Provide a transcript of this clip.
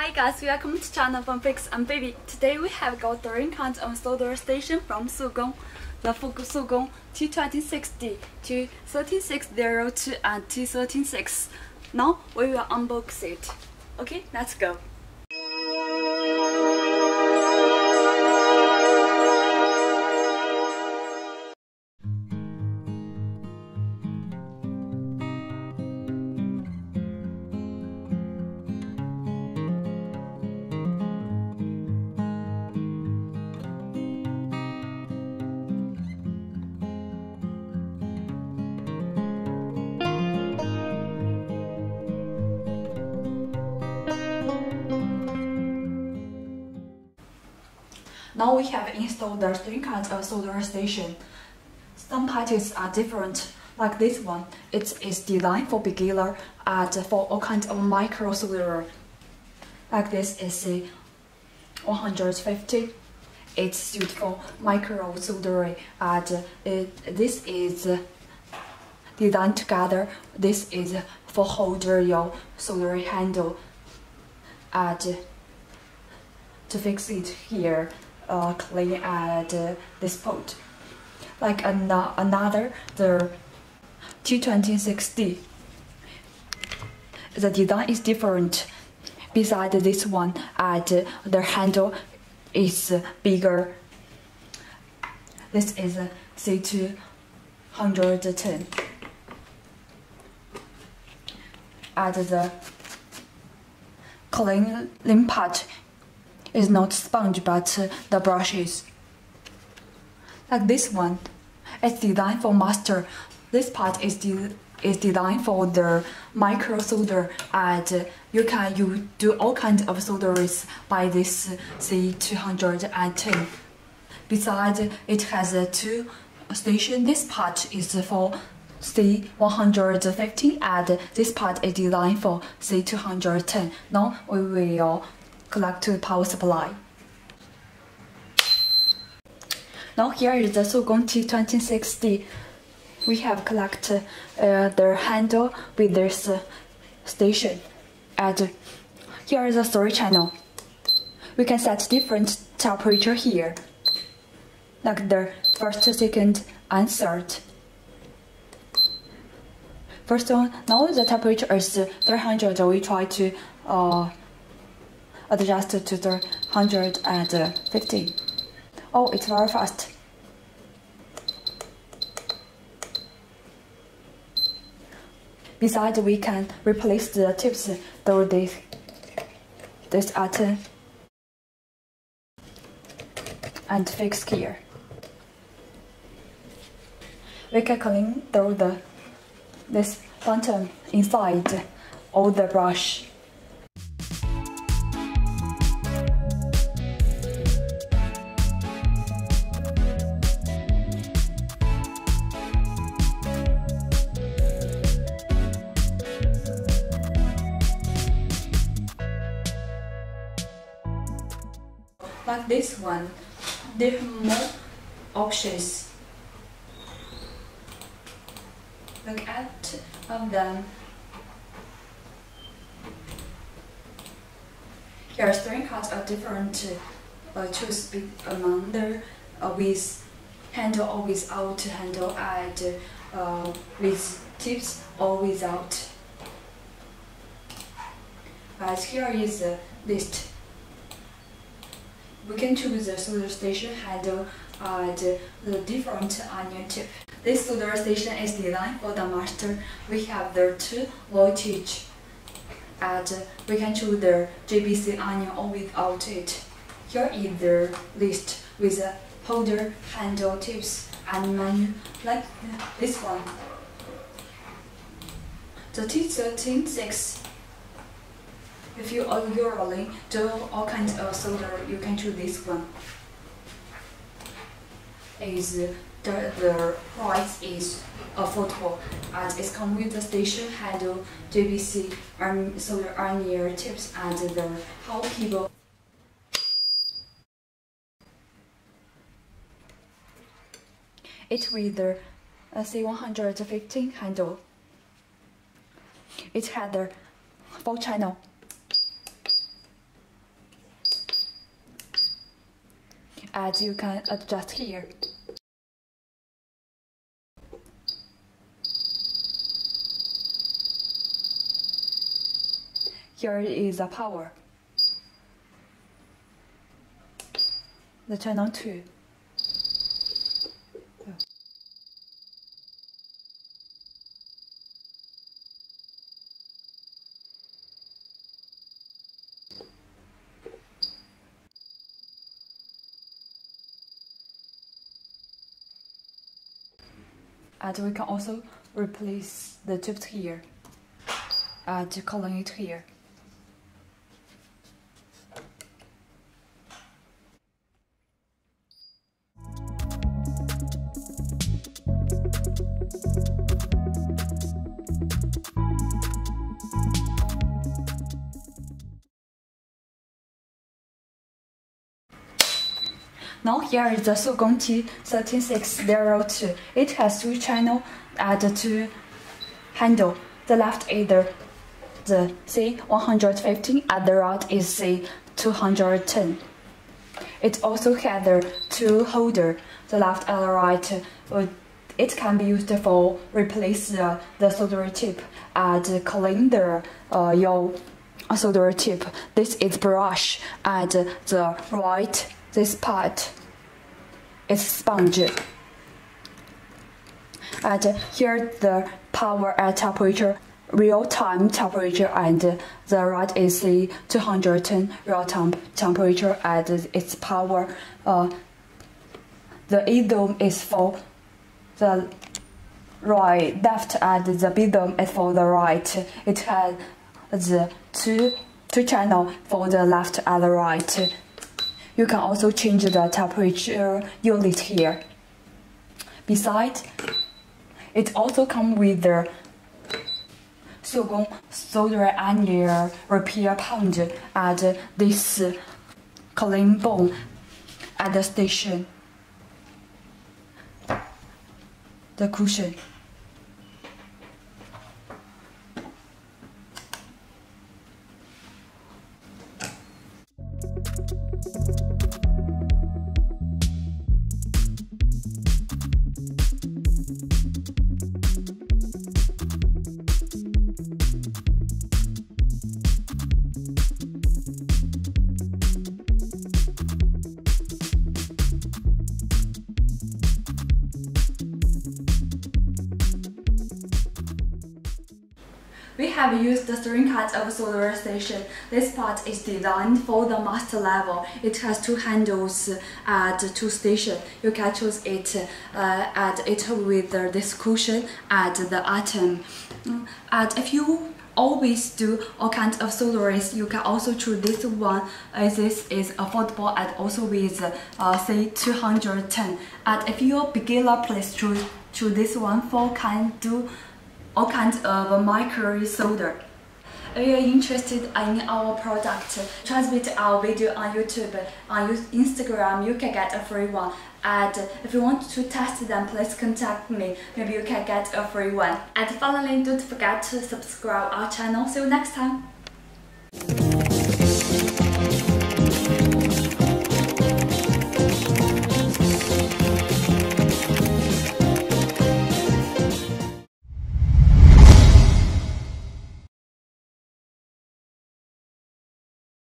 Hi guys, welcome to channel from Fix and Baby. Today we have got three kinds on solder station from SUGON. The SUGON T26D, T13602 and T136. Now we will unbox it. Okay, let's go. Now we have installed the three kinds of solder station. Some parts are different, like this one. It is designed for beginner and for all kinds of micro solder. Like this is a 150. It's suited for micro soldering and it, this is uh, designed together. This is for holder your soldering handle and uh, to fix it here uh, clean at uh, this port. Like an another, the T26D. The design is different. Beside this one, and uh, the handle is bigger. This is a C210. And the clean part is not sponge but uh, the brushes. Like this one, it's designed for master. This part is de is designed for the micro solder and uh, you can you do all kinds of solderings by this C210. Besides, it has two station. This part is for C150 and this part is designed for C210. Now we will connect to the power supply. Now here is the SUGON T26D. We have collected uh, the handle with this uh, station. And here is the storage channel. We can set different temperature here, like the first, second, and third. First one, now the temperature is 300. We try to uh, adjusted to the 150. Oh, it's very fast. Besides, we can replace the tips through this, this button and fix here. We can clean through the this button inside all the brush. This one, more options. Look at of them. Here three cards are different uh, speak among uh, with handle or without handle and uh, with tips or without. But here is the list we can choose the solder station handle and uh, the different onion tip. This solder station is designed for the master. We have the two voltage and we can choose the JBC onion or without it. Here is the list with the holder, handle, tips, and menu like this one. The T136 if you are usually do all kinds of solder, you can choose this one. Is the, the price is affordable and it comes with the station handle, JBC, and solder iron tips and the whole keyboard. It with the uh, C115 handle. It had the four channel and you can adjust here. Here is the power. The channel 2. And we can also replace the tubes here and color it here. 'Now here is the SUGON T3602. It has two channels and two handle. The left is the, the C115 and the right is C210. It also has the two holder, the left and the right. It can be used for replace the, the solder tip and clean the uh, your solder tip. This is brush and the right this part is sponge. And here the power at temperature, real-time temperature, and the right is the 210 real-time temperature and its power. Uh, the E dome is for the right, left, and the B dome is for the right. It has the two two channel for the left and the right. You can also change the temperature unit here. Besides, it also comes with the SUGON solder annual repair punch and this clean bone at the station. The cushion. We have used the string cut of solar station. This part is designed for the master level. It has two handles at two stations. You can choose it uh, at it with this cushion and the atom. And if you always do all kinds of soloists, you can also choose this one as this is affordable and also with uh, say 210. And if you're beginner, please choose, choose this one for can do all kinds of micro solder. If you're interested in our product, transmit our video on YouTube, on Instagram, you can get a free one. And if you want to test them, please contact me. Maybe you can get a free one. And finally, don't forget to subscribe our channel. See you next time.